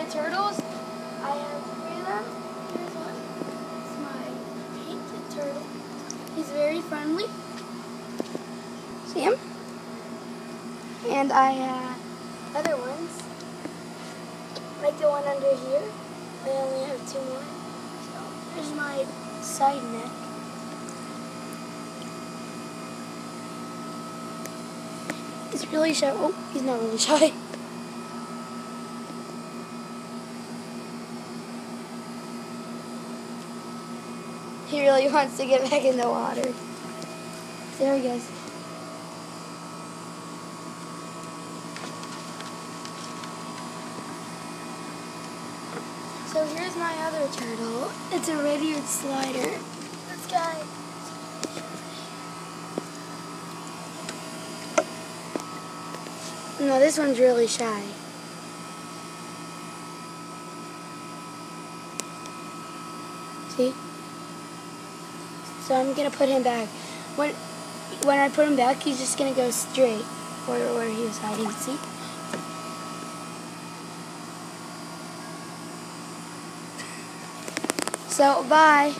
my turtles. I have three of them. Here's one. It's my painted turtle. He's very friendly. See him? And I have other ones. Like the one under here. I only have two more. So there's my side neck. He's really shy. Oh, he's not really shy. He really wants to get back in the water. There he goes. So here's my other turtle. It's a red-eared slider. This guy. No, this one's really shy. See? So I'm gonna put him back. When when I put him back, he's just gonna go straight where where he was hiding. See? So bye.